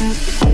Mm-hmm.